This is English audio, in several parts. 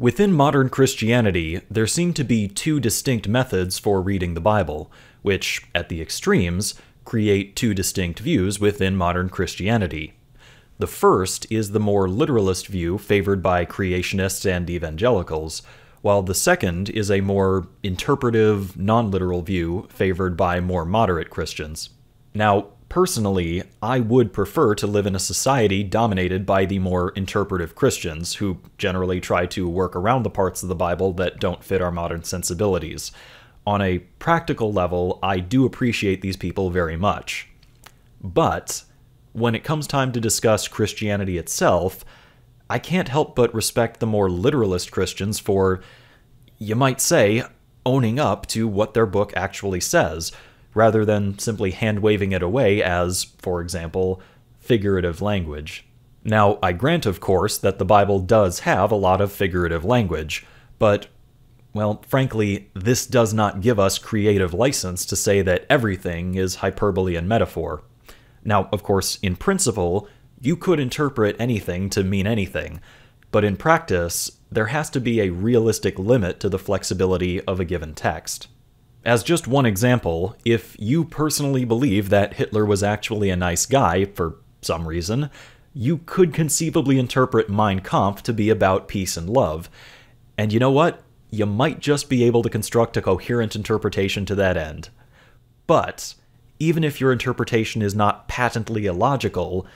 Within modern Christianity, there seem to be two distinct methods for reading the Bible, which, at the extremes, create two distinct views within modern Christianity. The first is the more literalist view favored by creationists and evangelicals, while the second is a more interpretive, non literal view favored by more moderate Christians. Now, Personally, I would prefer to live in a society dominated by the more interpretive Christians, who generally try to work around the parts of the Bible that don't fit our modern sensibilities. On a practical level, I do appreciate these people very much. But, when it comes time to discuss Christianity itself, I can't help but respect the more literalist Christians for, you might say, owning up to what their book actually says rather than simply hand waving it away as, for example, figurative language. Now, I grant, of course, that the Bible does have a lot of figurative language, but, well, frankly, this does not give us creative license to say that everything is hyperbole and metaphor. Now, of course, in principle, you could interpret anything to mean anything, but in practice, there has to be a realistic limit to the flexibility of a given text. As just one example, if you personally believe that Hitler was actually a nice guy for some reason, you could conceivably interpret Mein Kampf to be about peace and love. And you know what? You might just be able to construct a coherent interpretation to that end. But, even if your interpretation is not patently illogical,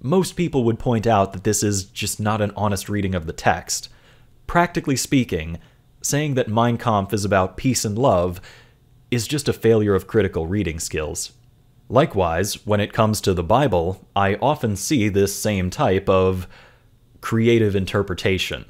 most people would point out that this is just not an honest reading of the text. Practically speaking, saying that Mein Kampf is about peace and love is just a failure of critical reading skills. Likewise, when it comes to the Bible, I often see this same type of creative interpretation.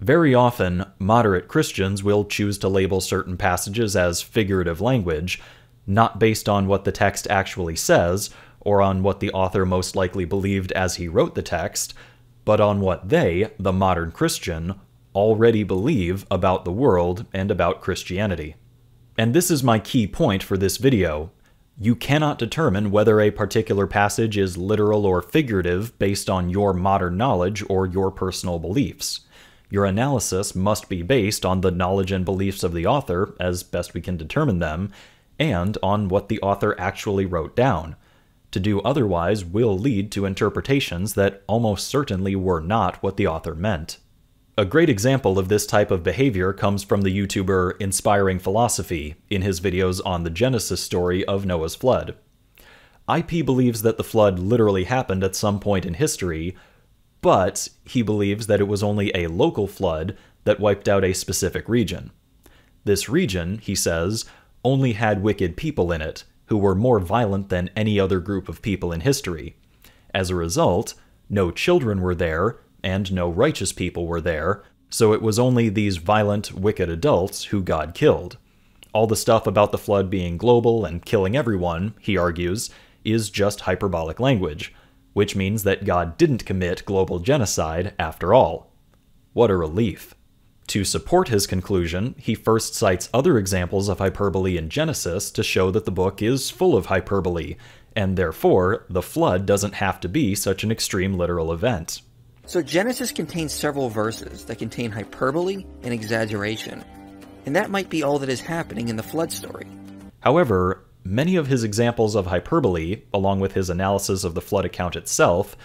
Very often, moderate Christians will choose to label certain passages as figurative language, not based on what the text actually says, or on what the author most likely believed as he wrote the text, but on what they, the modern Christian, already believe about the world and about Christianity. And this is my key point for this video. You cannot determine whether a particular passage is literal or figurative based on your modern knowledge or your personal beliefs. Your analysis must be based on the knowledge and beliefs of the author, as best we can determine them, and on what the author actually wrote down. To do otherwise will lead to interpretations that almost certainly were not what the author meant. A great example of this type of behavior comes from the YouTuber Inspiring Philosophy in his videos on the Genesis story of Noah's flood. IP believes that the flood literally happened at some point in history, but he believes that it was only a local flood that wiped out a specific region. This region, he says, only had wicked people in it, who were more violent than any other group of people in history. As a result, no children were there, and no righteous people were there, so it was only these violent, wicked adults who God killed. All the stuff about the flood being global and killing everyone, he argues, is just hyperbolic language, which means that God didn't commit global genocide after all. What a relief. To support his conclusion, he first cites other examples of hyperbole in Genesis to show that the book is full of hyperbole, and therefore, the flood doesn't have to be such an extreme literal event. So Genesis contains several verses that contain hyperbole and exaggeration, and that might be all that is happening in the flood story. However, many of his examples of hyperbole, along with his analysis of the flood account itself,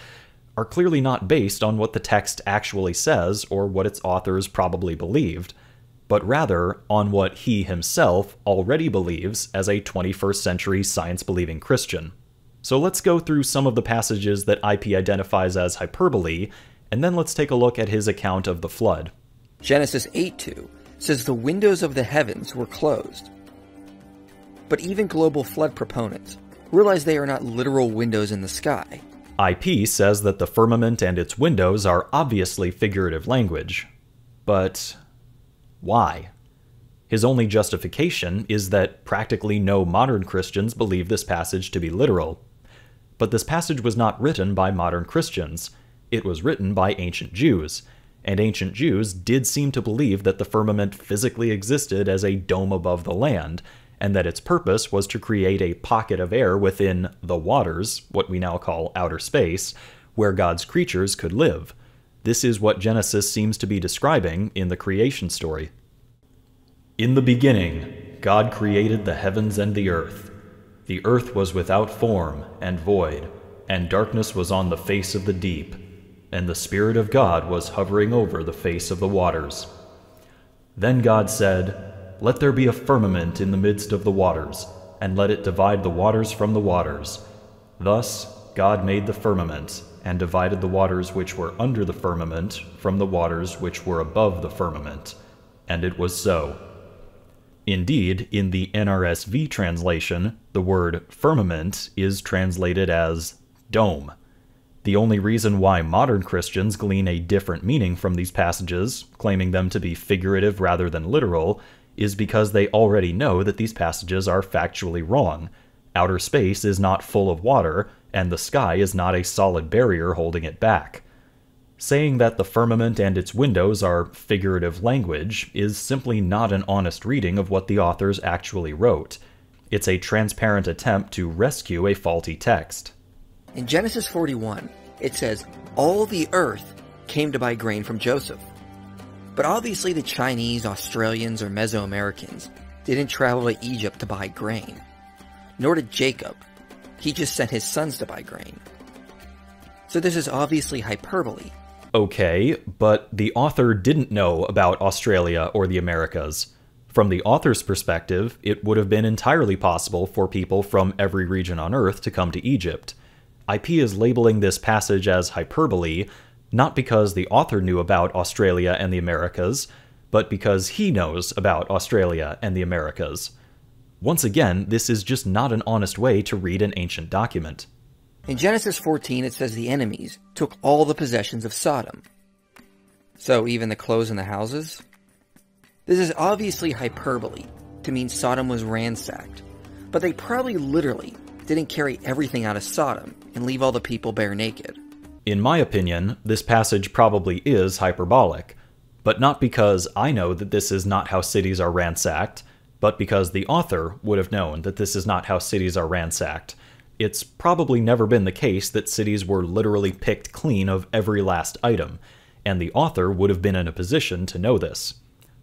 are clearly not based on what the text actually says or what its authors probably believed, but rather on what he himself already believes as a 21st century science believing Christian. So let's go through some of the passages that IP identifies as hyperbole and then let's take a look at his account of the flood. Genesis 8:2 says the windows of the heavens were closed. But even global flood proponents realize they are not literal windows in the sky. IP says that the firmament and its windows are obviously figurative language. But why? His only justification is that practically no modern Christians believe this passage to be literal. But this passage was not written by modern Christians. It was written by ancient Jews, and ancient Jews did seem to believe that the firmament physically existed as a dome above the land, and that its purpose was to create a pocket of air within the waters, what we now call outer space, where God's creatures could live. this is what Genesis seems to be describing in the creation story. In the beginning, God created the heavens and the earth. The earth was without form and void, and darkness was on the face of the deep, and the Spirit of God was hovering over the face of the waters. Then God said, Let there be a firmament in the midst of the waters, and let it divide the waters from the waters. Thus God made the firmament and divided the waters which were under the firmament from the waters which were above the firmament. And it was so. Indeed, in the NRSV translation, the word firmament is translated as dome. The only reason why modern Christians glean a different meaning from these passages, claiming them to be figurative rather than literal, is because they already know that these passages are factually wrong. Outer space is not full of water, and the sky is not a solid barrier holding it back. Saying that the firmament and its windows are figurative language is simply not an honest reading of what the authors actually wrote. It's a transparent attempt to rescue a faulty text. In Genesis 41, it says, All the earth came to buy grain from Joseph. But obviously, the Chinese, Australians, or Mesoamericans didn't travel to Egypt to buy grain. Nor did Jacob, he just sent his sons to buy grain. So this is obviously hyperbole. Okay, but the author didn't know about Australia or the Americas. From the author's perspective, it would have been entirely possible for people from every region on Earth to come to Egypt. IP is labeling this passage as hyperbole, not because the author knew about Australia and the Americas, but because he knows about Australia and the Americas. Once again, this is just not an honest way to read an ancient document. In Genesis 14, it says the enemies took all the possessions of Sodom. So, even the clothes and the houses? This is obviously hyperbole to mean Sodom was ransacked, but they probably literally didn't carry everything out of Sodom and leave all the people bare naked. In my opinion, this passage probably is hyperbolic, but not because I know that this is not how cities are ransacked, but because the author would have known that this is not how cities are ransacked. It's probably never been the case that cities were literally picked clean of every last item, and the author would have been in a position to know this.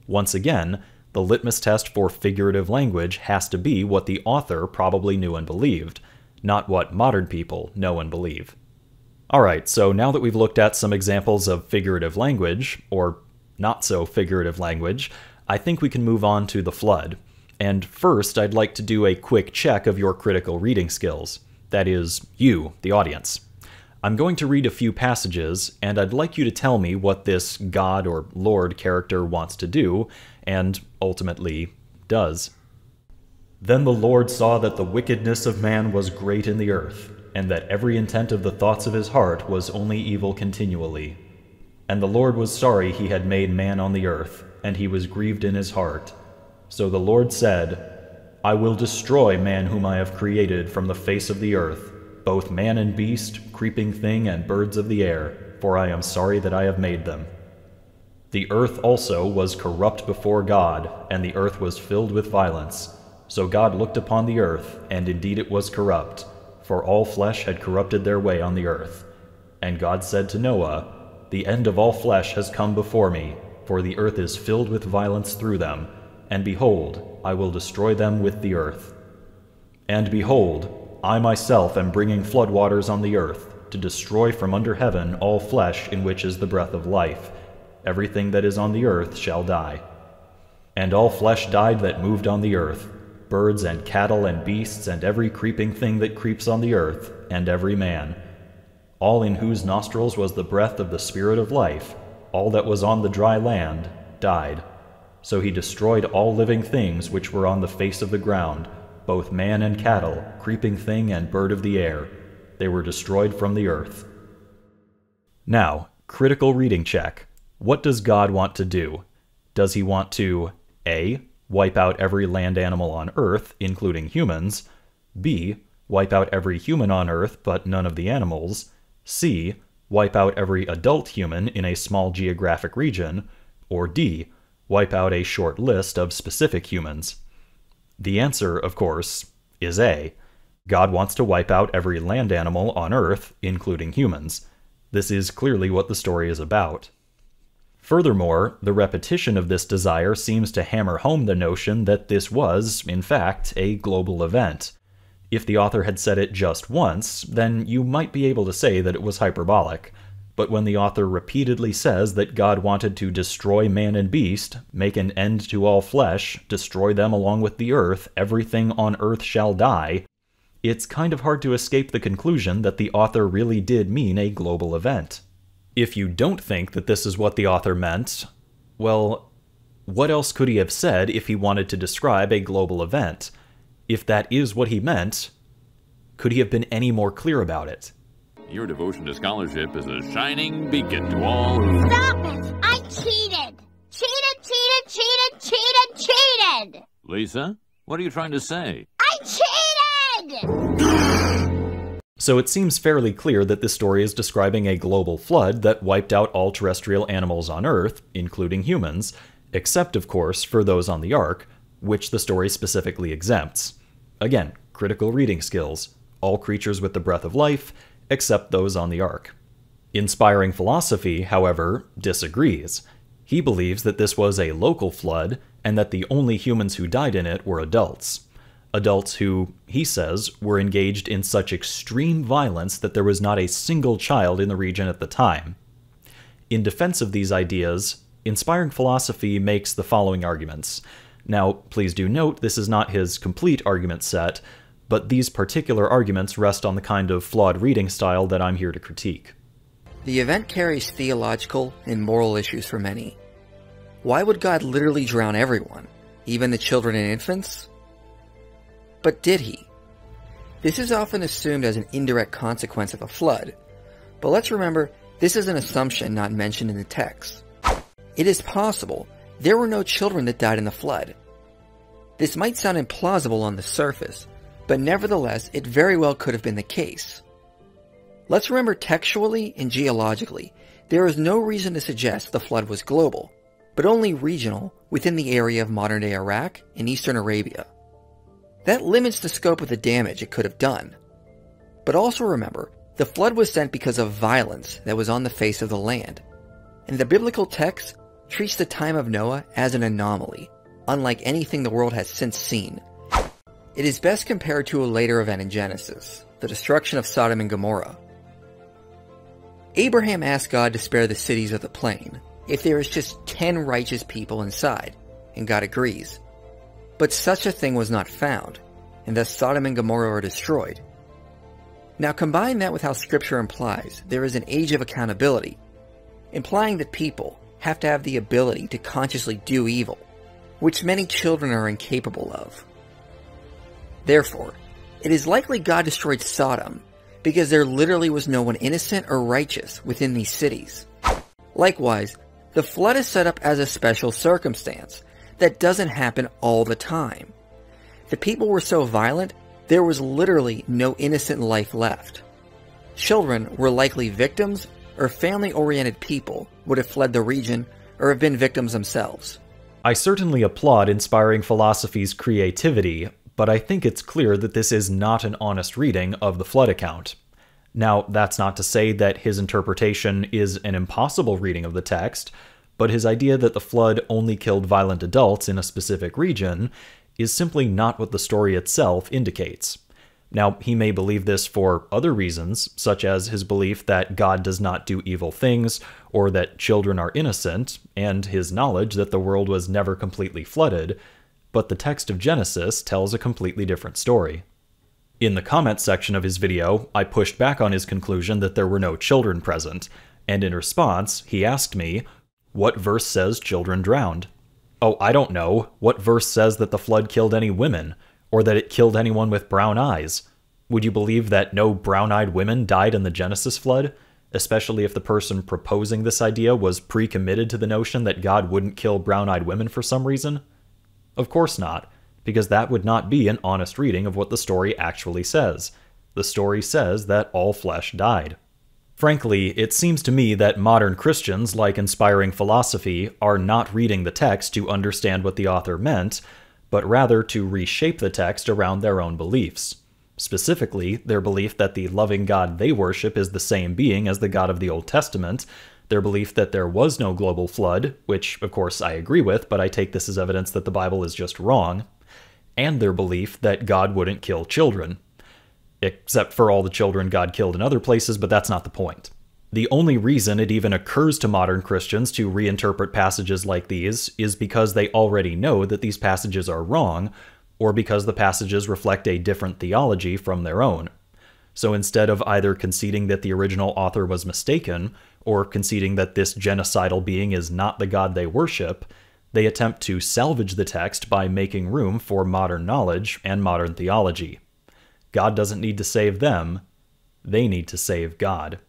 Once again, the litmus test for figurative language has to be what the author probably knew and believed, not what modern people know and believe. Alright, so now that we've looked at some examples of figurative language, or not so figurative language, I think we can move on to the flood. And first, I'd like to do a quick check of your critical reading skills. That is, you, the audience. I'm going to read a few passages, and I'd like you to tell me what this God or Lord character wants to do, and ultimately does. Then the Lord saw that the wickedness of man was great in the earth, and that every intent of the thoughts of his heart was only evil continually. And the Lord was sorry he had made man on the earth, and he was grieved in his heart. So the Lord said, I will destroy man whom I have created from the face of the earth, both man and beast, creeping thing, and birds of the air, for I am sorry that I have made them. The earth also was corrupt before God, and the earth was filled with violence. So God looked upon the earth, and indeed it was corrupt, for all flesh had corrupted their way on the earth. And God said to Noah, The end of all flesh has come before me, for the earth is filled with violence through them and behold, I will destroy them with the earth. And behold, I myself am bringing floodwaters on the earth, to destroy from under heaven all flesh in which is the breath of life. Everything that is on the earth shall die. And all flesh died that moved on the earth, birds and cattle and beasts and every creeping thing that creeps on the earth, and every man. All in whose nostrils was the breath of the Spirit of life, all that was on the dry land, died. So he destroyed all living things which were on the face of the ground, both man and cattle, creeping thing and bird of the air. They were destroyed from the earth. Now, critical reading check. What does God want to do? Does he want to A. Wipe out every land animal on Earth, including humans, B. Wipe out every human on Earth, but none of the animals, C. Wipe out every adult human in a small geographic region, or D wipe out a short list of specific humans? The answer, of course, is A. God wants to wipe out every land animal on Earth, including humans. This is clearly what the story is about. Furthermore, the repetition of this desire seems to hammer home the notion that this was, in fact, a global event. If the author had said it just once, then you might be able to say that it was hyperbolic. But when the author repeatedly says that God wanted to destroy man and beast, make an end to all flesh, destroy them along with the earth, everything on earth shall die, it's kind of hard to escape the conclusion that the author really did mean a global event. If you don't think that this is what the author meant, well, what else could he have said if he wanted to describe a global event? If that is what he meant, could he have been any more clear about it? Your devotion to scholarship is a shining beacon to all Stop it! I cheated! Cheated, cheated, cheated, cheated, cheated! Lisa, what are you trying to say? I cheated! So it seems fairly clear that this story is describing a global flood that wiped out all terrestrial animals on Earth, including humans, except, of course, for those on the Ark, which the story specifically exempts. Again, critical reading skills. All creatures with the breath of life, except those on the Ark. Inspiring Philosophy, however, disagrees. He believes that this was a local flood, and that the only humans who died in it were adults adults who, he says, were engaged in such extreme violence that there was not a single child in the region at the time. In defense of these ideas, Inspiring Philosophy makes the following arguments. Now, please do note this is not his complete argument set, but these particular arguments rest on the kind of flawed reading style that I'm here to critique. The event carries theological and moral issues for many. Why would God literally drown everyone, even the children and infants? But did he? This is often assumed as an indirect consequence of a flood, but let's remember this is an assumption not mentioned in the text. It is possible there were no children that died in the flood. This might sound implausible on the surface, but nevertheless it very well could have been the case. Let's remember textually and geologically, there is no reason to suggest the flood was global, but only regional within the area of modern-day Iraq and eastern Arabia. That limits the scope of the damage it could have done. But also remember, the flood was sent because of violence that was on the face of the land. And the biblical text treats the time of Noah as an anomaly, unlike anything the world has since seen. It is best compared to a later event in Genesis, the destruction of Sodom and Gomorrah. Abraham asked God to spare the cities of the plain if there is just 10 righteous people inside, and God agrees. But such a thing was not found, and thus Sodom and Gomorrah are destroyed. Now combine that with how scripture implies there is an age of accountability, implying that people have to have the ability to consciously do evil, which many children are incapable of. Therefore, it is likely God destroyed Sodom because there literally was no one innocent or righteous within these cities. Likewise, the flood is set up as a special circumstance that doesn't happen all the time. The people were so violent, there was literally no innocent life left. Children were likely victims, or family oriented people would have fled the region or have been victims themselves. I certainly applaud inspiring philosophy's creativity, but I think it's clear that this is not an honest reading of the flood account. Now, that's not to say that his interpretation is an impossible reading of the text, but his idea that the flood only killed violent adults in a specific region is simply not what the story itself indicates. Now, he may believe this for other reasons, such as his belief that God does not do evil things, or that children are innocent, and his knowledge that the world was never completely flooded, but the text of Genesis tells a completely different story. In the comment section of his video, I pushed back on his conclusion that there were no children present, and in response, he asked me, what verse says children drowned? Oh, I don't know. What verse says that the flood killed any women, or that it killed anyone with brown eyes? Would you believe that no brown eyed women died in the Genesis flood? Especially if the person proposing this idea was pre committed to the notion that God wouldn't kill brown eyed women for some reason? Of course not, because that would not be an honest reading of what the story actually says. The story says that all flesh died. Frankly, it seems to me that modern Christians, like inspiring philosophy, are not reading the text to understand what the author meant, but rather to reshape the text around their own beliefs. Specifically, their belief that the loving God they worship is the same being as the God of the Old Testament, their belief that there was no global flood, which of course I agree with, but I take this as evidence that the Bible is just wrong, and their belief that God wouldn't kill children. Except for all the children God killed in other places, but that's not the point. The only reason it even occurs to modern Christians to reinterpret passages like these is because they already know that these passages are wrong, or because the passages reflect a different theology from their own. So instead of either conceding that the original author was mistaken, or conceding that this genocidal being is not the God they worship, they attempt to salvage the text by making room for modern knowledge and modern theology. God doesn't need to save them, they need to save God.